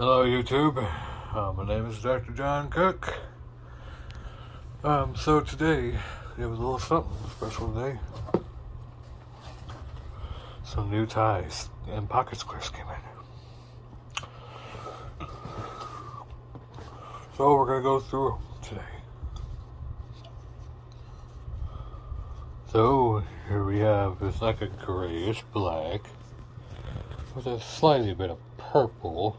Hello, YouTube. Uh, my name is Dr. Jon Cook. Um, so today, it was a little something special today. Some new ties and pocket squares came in. So we're gonna go through today. So here we have it's like a grayish black with a slightly bit of purple.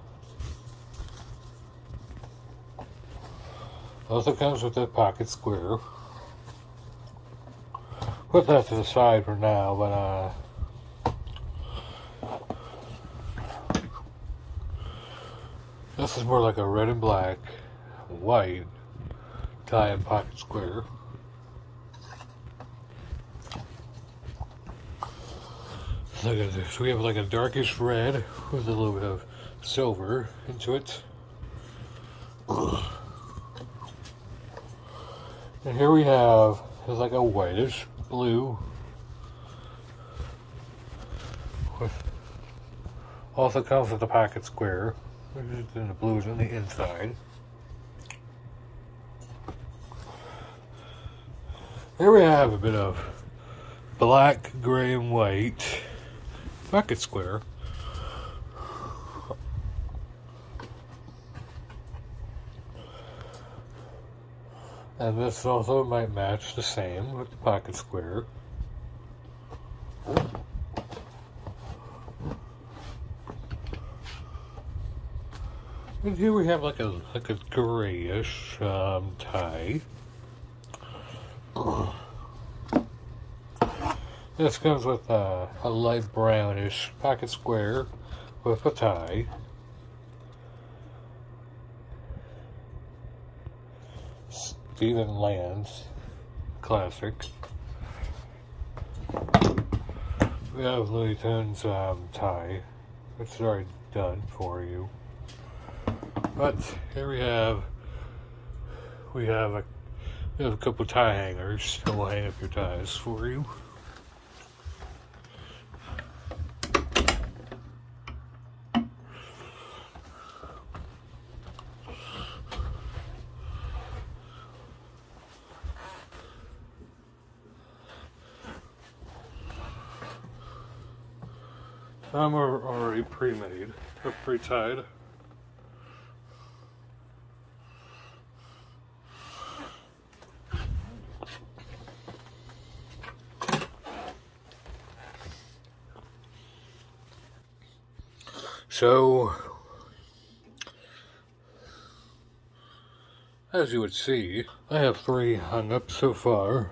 Also comes with a pocket square. Put that to the side for now, but uh, this is more like a red and black, white tie and pocket square. Look at this. We have like a darkish red with a little bit of silver into it. And here we have is like a whitish blue. Also comes with a pocket square, which is in the on the inside. Here we have a bit of black, gray, and white pocket square. And this also might match the same with the pocket square. And here we have like a like a grayish um, tie. This comes with a, a light brownish pocket square with a tie. Steven Lands classic. We have Louis Tunes um, tie. It's already done for you. But here we have we have a we have a couple tie hangers and we'll hang up your ties for you. Some are already pre-made or pre-tied. So, as you would see, I have three hung up so far.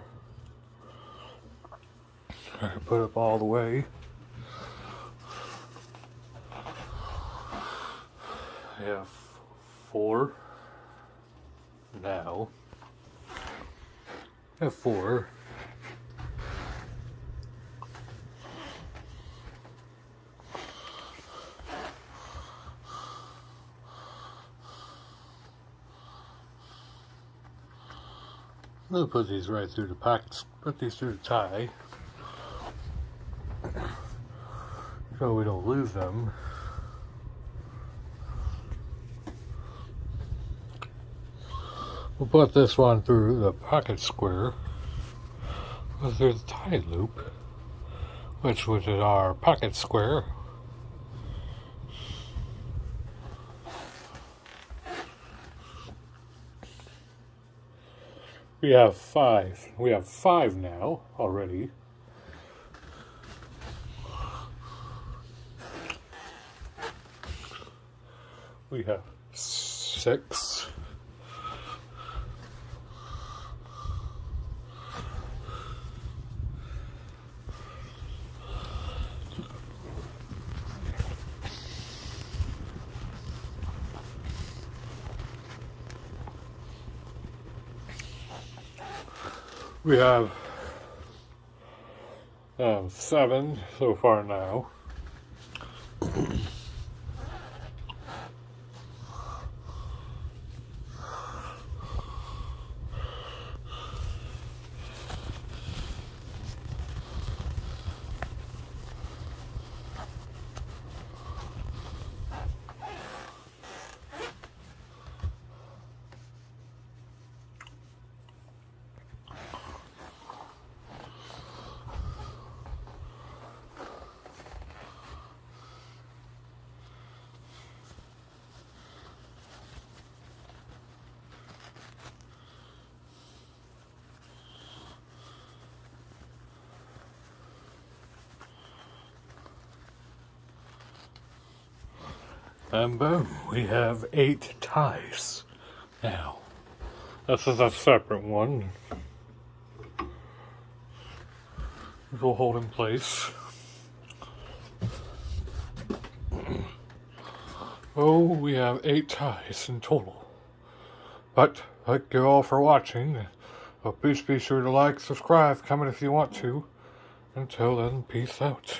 I put up all the way. Have four now. I have four. Gonna put these right through the pockets, put these through the tie, so we don't lose them. We'll put this one through the pocket square, through the tie loop, which was our pocket square. We have five. We have five now already. We have six. We have um, seven so far now. And boom, we have eight ties. Now, this is a separate one. This will hold in place. Oh, we have eight ties in total. But, thank you all for watching. Please be sure to like, subscribe, comment if you want to. Until then, peace out.